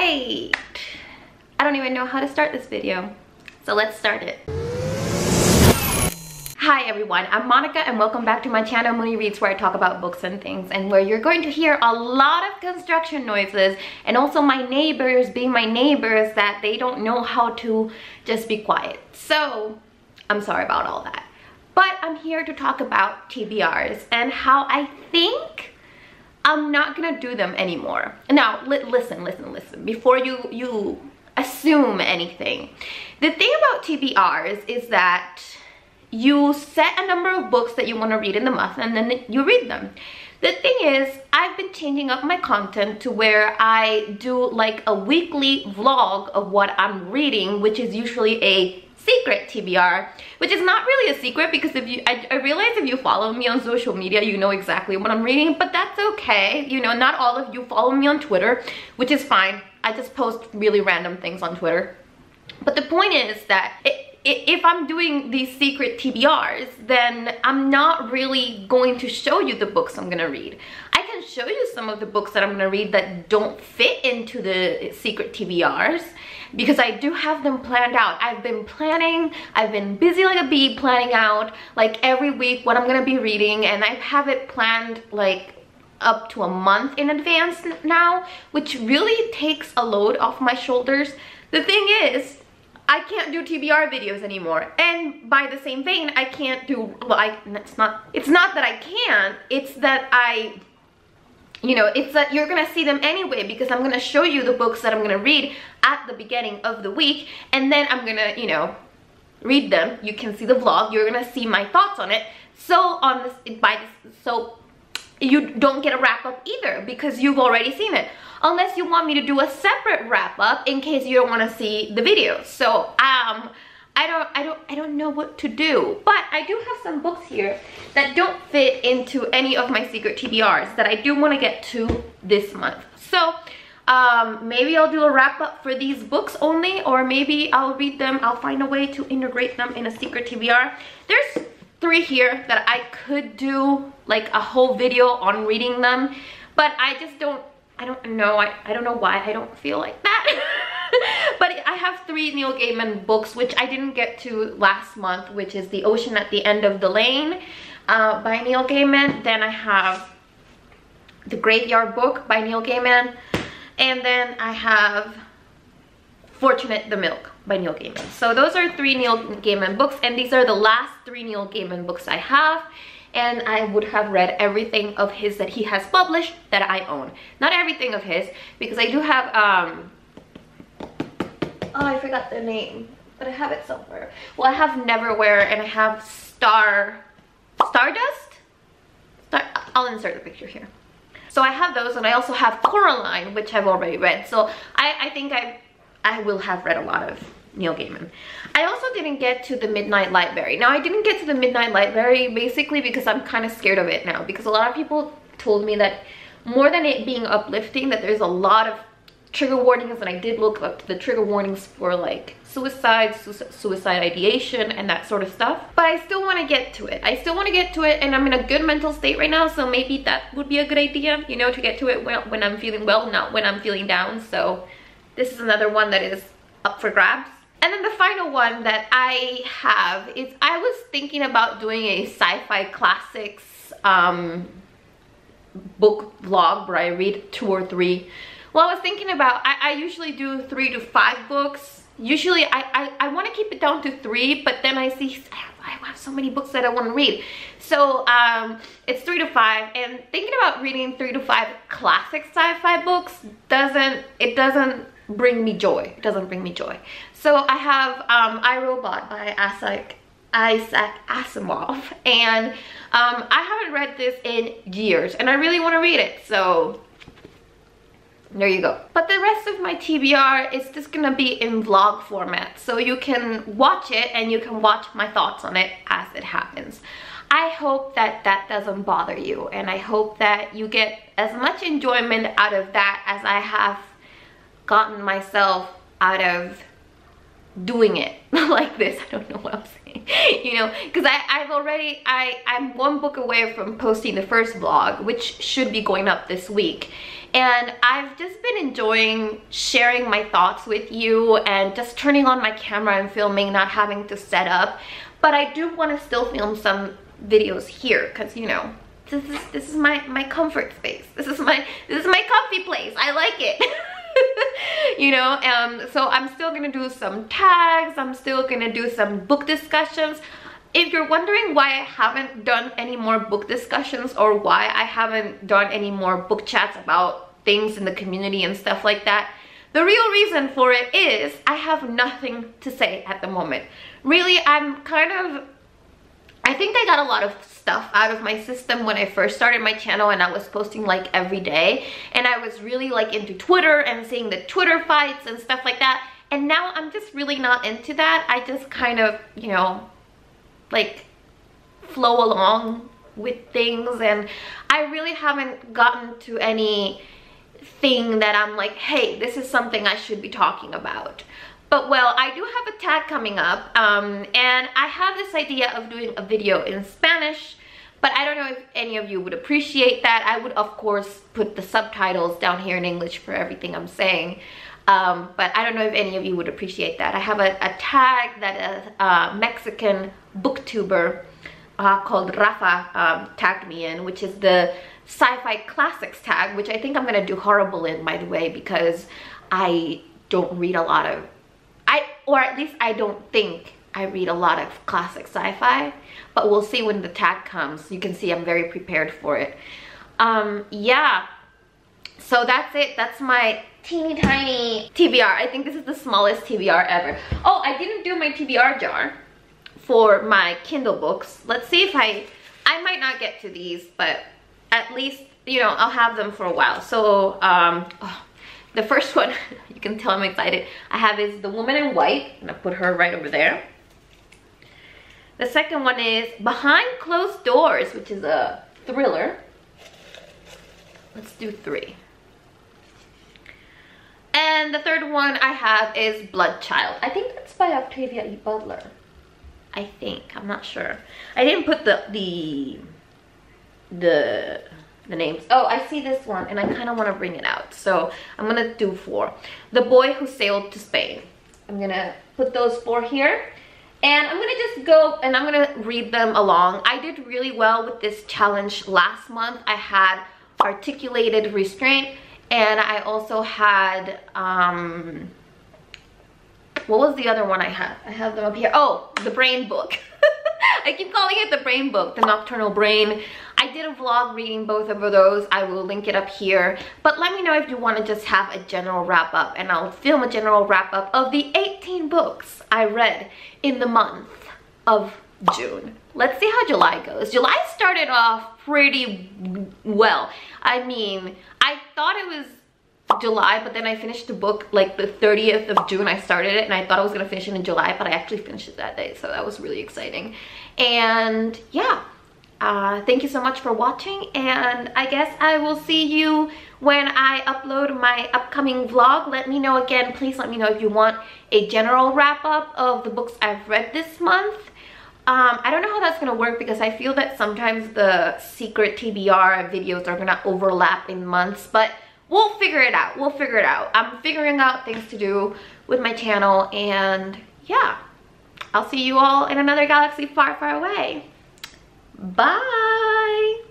right. I don't even know how to start this video. So let's start it. Hi everyone, I'm Monica and welcome back to my channel Mooni Reads where I talk about books and things and where you're going to hear a lot of construction noises and also my neighbors being my neighbors that they don't know how to just be quiet. So I'm sorry about all that. But I'm here to talk about TBRs and how I think I'm not gonna do them anymore. Now, li listen, listen, listen. Before you, you assume anything. The thing about TBRs is that you set a number of books that you want to read in the month and then you read them. The thing is, I've been changing up my content to where I do like a weekly vlog of what I'm reading, which is usually a secret TBR, which is not really a secret because if you, I, I, realize if you follow me on social media, you know exactly what I'm reading, but that's okay. You know, not all of you follow me on Twitter, which is fine. I just post really random things on Twitter. But the point is that if I'm doing these secret TBRs, then I'm not really going to show you the books I'm gonna read. I can show you some of the books that I'm gonna read that don't fit into the secret TBRs because I do have them planned out. I've been planning, I've been busy like a bee planning out like every week what I'm gonna be reading and I have it planned like up to a month in advance now, which really takes a load off my shoulders. The thing is, I can't do TBR videos anymore. And by the same vein, I can't do, well, I, it's not, it's not that I can't, it's that I, you know, it's that you're gonna see them anyway because I'm gonna show you the books that I'm gonna read at the beginning of the week and then I'm gonna, you know, read them. You can see the vlog, you're gonna see my thoughts on it. So on this, by this, so you don't get a wrap up either because you've already seen it unless you want me to do a separate wrap up in case you don't want to see the video so um I don't I don't I don't know what to do. But I do have some books here that don't fit into any of my secret TBRs that I do want to get to this month. So um, maybe I'll do a wrap up for these books only or maybe I'll read them I'll find a way to integrate them in a secret TBR there's three here that I could do like a whole video on reading them but I just don't I don't know I, I don't know why I don't feel like that have three Neil Gaiman books which I didn't get to last month which is The Ocean at the End of the Lane uh, by Neil Gaiman then I have The Graveyard Book by Neil Gaiman and then I have Fortunately the Milk by Neil Gaiman. So those are three Neil Gaiman books and these are the last three Neil Gaiman books I have and I would have read everything of his that he has published that I own. Not everything of his because I do have, um, oh I forgot the name, but I have it somewhere. Well I have Neverwhere and I have Star, Stardust? Star, I'll insert the picture here. So I have those and I also have Coraline which I've already read. So I, I think I I will have read a lot of Neil Gaiman. I also didn't get to the Midnight Library. Now I didn't get to the Midnight Library basically because I'm kind of scared of it now because a lot of people told me that more than it being uplifting that there's a lot of trigger warnings and I did look up the trigger warnings for like suicide, su suicide ideation and that sort of stuff. But I still want to get to it. I still want to get to it and I'm in a good mental state right now so maybe that would be a good idea, you know, to get to it when, when I'm feeling well, not when I'm feeling down. So this is another one that is up for grabs. And then the final one that I have is I was thinking about doing a sci-fi classics um, book vlog where I read two or three. Well, I was thinking about, I, I usually do three to five books. Usually I, I, I want to keep it down to three, but then I see, I have so many books that I want to read. So um, it's three to five and thinking about reading three to five classic sci-fi books doesn't, it doesn't bring me joy. It doesn't bring me joy. So I have um, I, Robot by Isaac, Isaac Asimov. And um, I haven't read this in years and I really want to read it. So there you go. But the rest of my TBR is just gonna be in vlog format. So you can watch it and you can watch my thoughts on it as it happens. I hope that that doesn't bother you and I hope that you get as much enjoyment out of that as I have gotten myself out of doing it like this i don't know what i'm saying you know because i've already i i'm one book away from posting the first vlog which should be going up this week and I've just been enjoying sharing my thoughts with you and just turning on my camera and filming, not having to set up. But I do want to still film some videos here because, you know, this is this is my my comfort space. This is my this is my comfy place. I like it. you know, um so I'm still to do some tags. I'm still to do some book discussions if you're wondering why I haven't done any more book discussions or why I haven't done any more book chats about things in the community and stuff like that, the real reason for it is I have nothing to say at the moment. Really, I'm kind of, I think I got a lot of stuff out of my system when I first started my channel and I was posting like every day. And I was really like into Twitter and seeing the Twitter fights and stuff like that. And now I'm just really not into that. I just kind of, you know, like flow along with things and I really haven't gotten to any thing that I'm like, hey, this is something I should be talking about. But well, I do have a tag coming up um, and I have this idea of doing a video in Spanish but I don't know if any of you would appreciate that. I would of course put the subtitles down here in English for everything I'm saying. Um, but I don't know if any of you would appreciate that. I have a, a tag that a, a Mexican booktuber uh, called Rafa um, tagged me in, which is the sci-fi classics tag, which I think I'm gonna do horrible in, by the way, because I don't read a lot of, I or at least I don't think I read a lot of classic sci-fi, but we'll see when the tag comes. You can see I'm very prepared for it. Um, yeah, so that's it. That's my teeny tiny TBR. I think this is the smallest TBR ever. Oh, I didn't do my TBR jar for my Kindle books. Let's see if I, I might not get to these, but at least, you know, I'll have them for a while. So, um, oh, the first one, you can tell I'm excited. I have is The Woman in White. I'm gonna put her right over there. The second one is Behind Closed Doors, which is a thriller. Let's do three. The third one I have is Bloodchild. I think that's by Octavia E. Butler. I think, I'm not sure. I didn't put the, the, the, the names. Oh, I see this one and I kind of want to bring it out. So I'm going to do four. The Boy Who Sailed to Spain. I'm going to put those four here. And I'm gonna just go and I'm gonna read them along. I did really well with this challenge last month. I had articulated restraint and I also had um, what was the other one I had? I have them up here. Oh, the brain book. I keep calling it the brain book, the nocturnal brain. I did a vlog reading both of those. I will link it up here. But let me know if you want to just have a general wrap up and I'll film a general wrap up of the 18 books I read in the month of June. Let's see how July goes. July started off pretty well. I mean, I thought it was July, but then I finished the book like the 30th of June. I started it and I thought I was gonna finish it in July, but I actually finished it that day. So that was really exciting. And yeah, uh, thank you so much for watching. And I guess I will see you when I upload my upcoming vlog. Let me know again, please let me know if you want a general wrap up of the books I've read this month. Um, I don't know how that's gonna work because I feel that sometimes the secret TBR videos are gonna overlap in months, but we'll figure it out. We'll figure it out. I'm figuring out things to do with my channel and yeah, I'll see you all in another galaxy far, far away. Bye.